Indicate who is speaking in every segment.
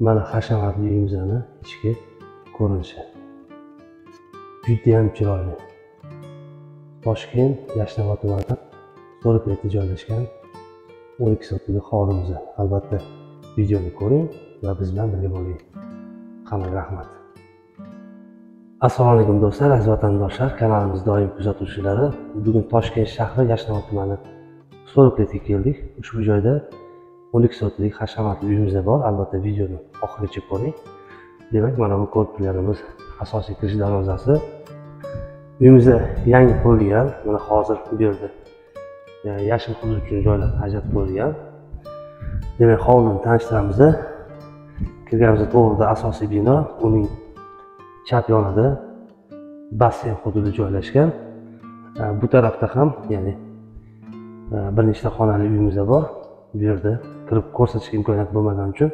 Speaker 1: mana hashamatli uyimizni ichki ko'rinishi judayam chiroyli. Toshkent yashnobod tumanida so'ripetda joylashgan o'n ikki soatlik hovlimizni. Albatta videoni ko'ring va biz bilan birga bo'ling. Hammaga rahmat. Assalomu alaykum do'stlar aziz vatandoshlar. Kanalimiz doim kuzatuvchilari. Bugun toshkent shahri yashnobod tumani so'ripletga keldik. Ushbu joyda o'n ikki soatlik hashamatli uyimizda bor. Albatta videoni oxirigacha ko'ring demak mana bu ko'rib turganimiz asosiy kirish darvozasi. Uyimizda yangi qurilgan mana hozir bu yerda e, yashil hudud uchun joylar ajratib qo'yilgan. Demak hovlini tanishtiramiz kirganimizda to'g'rida asosiy bino uning chap yonida basseyn hududi joylashgan. E, bu tarafda ham ya'ni e, bir nechta xonali uyimiz bor. Bu yerda kirib ko'rsatishga imkoniyat bo'lmagani uchun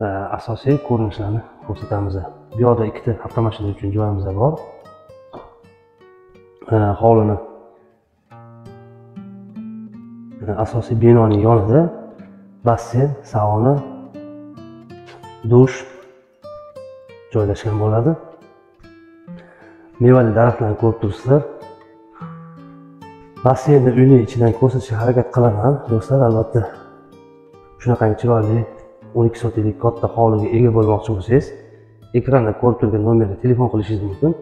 Speaker 1: e, asosiy ko'rinishlarni ko'rsatamiz. Bu yoqda ikkita avtomashina uchun joyimiz bor. E, hovlini e, asosiy binoning yonida basseyn sauna dush joylashgan bo'ladi. Mevali daraxtlarni ko'rib turibsizlar. Basseynni uyni ichidan ko'rsatishga harakat qilaman do'stlar albatta. Shunaqangi chiroyli o'n ikki soatlik katta hovliga ega bo'lmoqchi bo'lsangiz ekranda ko'rib turgan nomerga telefon qilishingiz mumkin.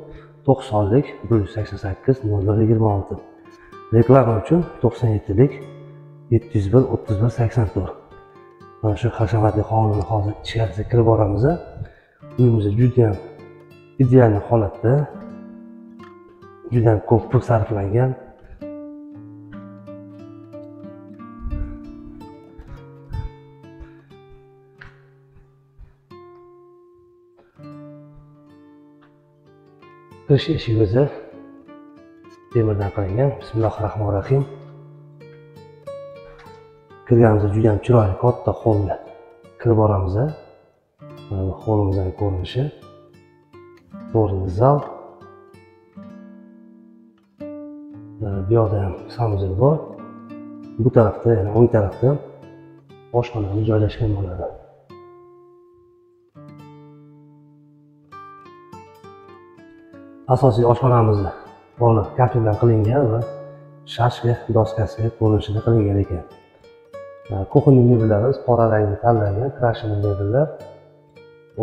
Speaker 1: to'qsonlik bir yuz sakson sakkiz nol nol yigirma olti. Reklama uchun to'qson yettilik yetti yuz bir o'ttiz bir sakson to'rt. Mana shu hashamatli hovlini hozir ichkarisiga kirib boramiz uyimiz judayam ideal holatda judayam ko'p pul sarflangan kirish eshigi o'zi temirdan qilingan. Bismillahi rohmanir rohim kirganimizda juda ham chiroyli katta hollga kirib boramiz mana bu hovlimizdan ko'rinishi. To'g'ri zal. Bu yoqda ham sanuzel bor. Bu tarafda ya'ni o'ng tarafda ham oshxonamiz joylashgan bo'ladi. Asosiy oshxonamizni poli kartondan qilingan va shashka doskasi ko'rinishida qilingan ekan. Kuxonniy mebellarimiz qora rangni tanlangan krashini mebellar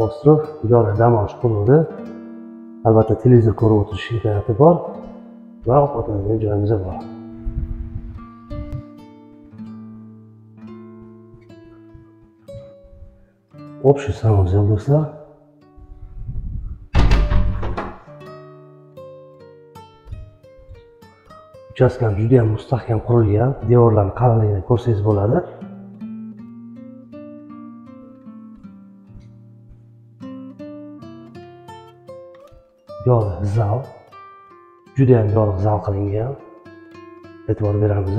Speaker 1: ostrov yoni dam olish hududi albatta televizor ko'rib o'tirish imkoniyati bor va ovqatlanadigan joyimiz bor. Общий санузел do'stlar. Uchastkam juda mustahkam qurilgan devorlarni qalinligini ko'rsangiz bo'ladi. Yoqda zal. Judayam yorug' zal qilingan. E'tibor beramiz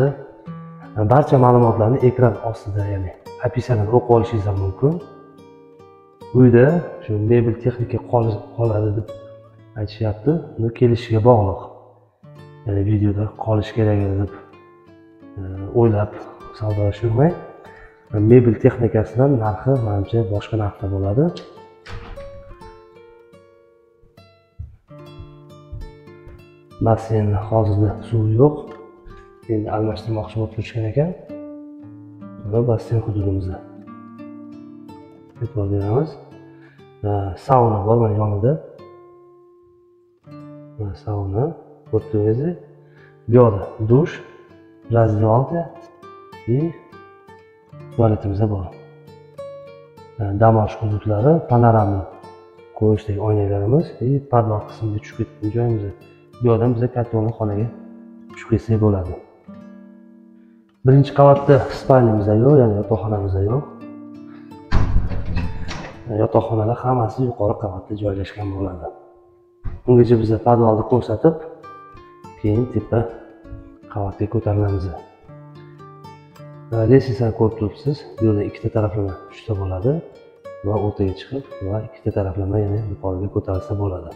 Speaker 1: barcha ma'lumotlarni ekran ostida ya'ni описаниyadan o'qib olishingiz ham mumkin. Uyda shu mebel texnika qoladi deb aytishyapti. Uni kelishiga bog'liq. Videoda qolishi kerak edi deb e, o'ylab savdolashib yurmang mebel texnikasidan narxi manimcha boshqa narxda bo'ladi. Basseyn hozirda suvi yo'q endi almashtirmoqchi bo'lib turishgan ekan mana basseyn hududimizda e'tibor beramiz. E, sauna bor mana yonida. E, sauna. Portuguesa, turibsizlar bu yoqda dush раздевалка и tualetimiz bor э, dam olish hududlari panorama ko'rinishdagi oynalarimiz и podval qismiga tushib ketgan joyimiz bu yerdan biza kartonli xonaga tushib ketsak bo'ladi. Birinchi qavatda spalnimiz yo'q ya'ni yotoqxonamiz yo'q yotoqxonalar hammasi yuqori qavatda joylashgan bo'ladi. Ungacha biza podvalni ko'rsatib keyin tepa qavatga ko'tarilamiz lestnitsani ko'rib turibsiz bu yerda ikkita taraflama uchta bo'ladi va o'rtaga chiqib va ikkita taraflama yana yuqoriga ko'tarilsa bo'ladi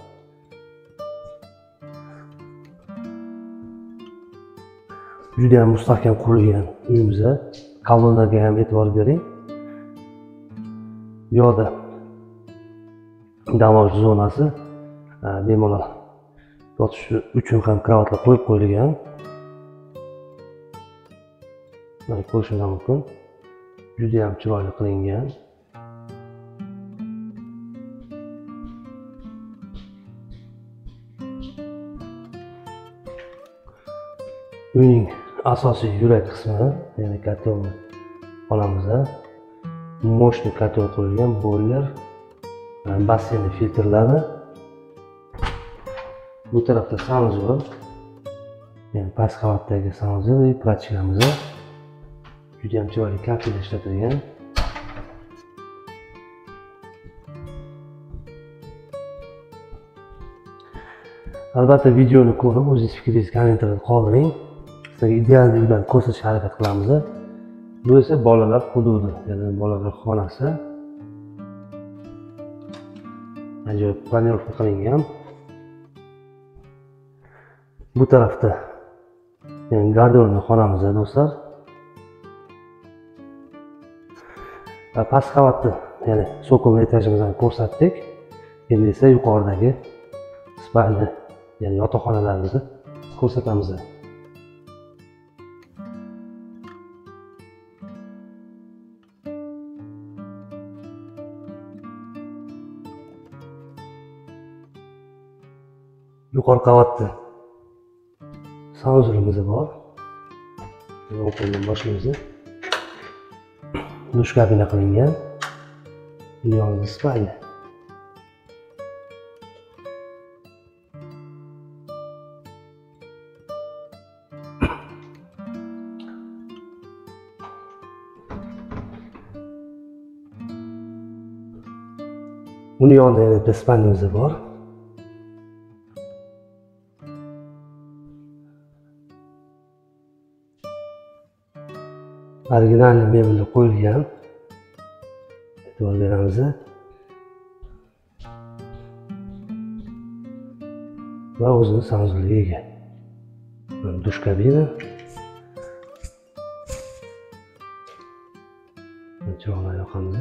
Speaker 1: juda yam mustahkam qurilgan uyimiz kolonnaga ham e'tibor bering bu yoqda dam olish zonasi bemalol yotish uchun ham kravatlar qo'yib qo'yilgan. Mana ko'rishingiz mumkin. Judayam chiroyli qilingan. Uyning asosiy yurak qismi ya'ni kotelni olamiz мощный kotel qo'yilgan boyler basseyni filtrlari bu tarafda sanuzor ya'ni past qavatdagi sanuzor и prochkamiz judayam chiroyli kafeda ishlatilgan albatta videoni ko'rib o'zingiz fikringizni kommentariyada qoldiring sizlarga ideal uylarni ko'rsatishga harakat qilamiz bu esa bolalar hududi ya'ni bolalar xonasi ajoyib planirovka qilingan bu tarafda yani garderobli xonamiz do'stlar. Va past qavatni ya'ni sokol etajimizni ko'rsatdik. Endi esa yuqoridagi spalni ya'ni yotoqxonalarimizni ko'rsatamiz. Yuqori qavatda sanuzlimiz bor o'qildan boshlaymiz dush kabina qilingan yonida spalnya uni yonida yana bitta spalnyamiz bor originalniy mebellar qo'yilgan. E'tibor beramiz. Va o'zini sanuzliga ega. Dush kabina. Chiroqlar yoqamiz.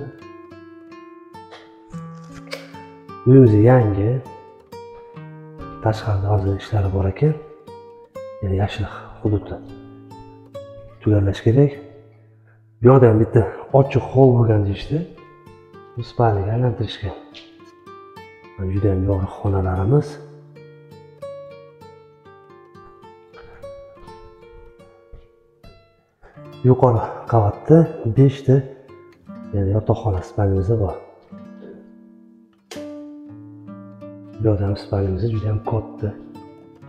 Speaker 1: Uyimiz yangi. Tashqarida hozir ishlari bor ekan. Ya'ni yashil hududda tugallash kerak bu yoqda ham bitta ochiq hol bo'lgan deyishdi. Bu spalniyaga aylantirishgan. Judayam yorug' xonalarimiz. Yuqori qavatda beshta ya'ni yotoqxona spalnyamiz bor. Bu yoqda ham spalnyamiz judayam katta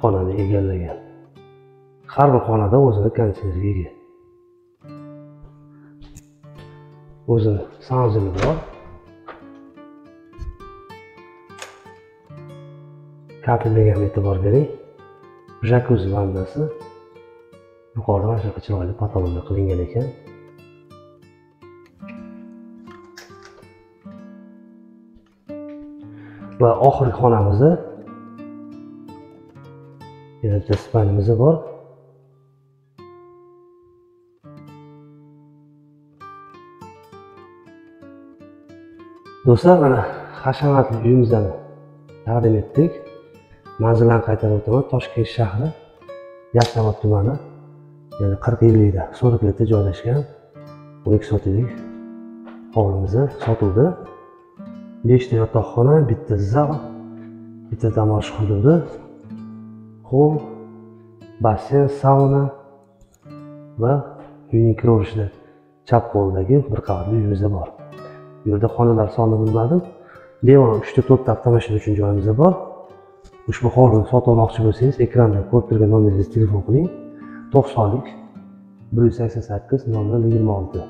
Speaker 1: xonani egallagan. Har bir xonada o'zini konditsionerga ega. O'zi sanuzeli bor. Kapellarga ham e'tibor bering. Jakuzi vannasi yuqorida mana shunaqa chiroyli patolonlar qilingan ekan. Va oxirgi xonamizda yana bitta spanimiz bor. Do'stlar mana hashamatli uyimizdan taqdim etdik. Manzillarni qaytarib o'taman. Toshkent shahri yashnobod tumani. Ya'ni qirq yillikda so'riklikda joylashgan o'n ikki sotilik hovlimizni sotuvda beshta yotoqxona bitta zal bitta dam olish hududi hol basseyn sauna va uyning kiraverishida chap qo'lidagi bir qavatli uyimizda bor. Bu yerda xonalar soni bilmadim bemalol uchta to'rtta avtomashina uchun joyimiz bor. Ushbu hovlini sotib olmoqchi bo'lsangiz ekranda ko'rib turgan nomeringizga telefon qiling. To'qsonlik bir yuz sakson sakkiz nol nol yigirma olti.